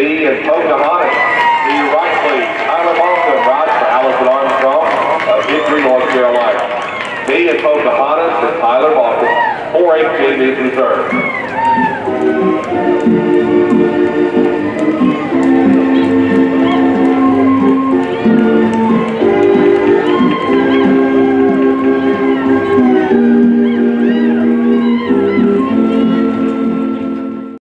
Me and Pocahontas. To your right, please. Tyler Malcolm rides for Allison Armstrong of Hickory, North Carolina. Me and Pocahontas and Tyler Malcolm. 418 is reserved.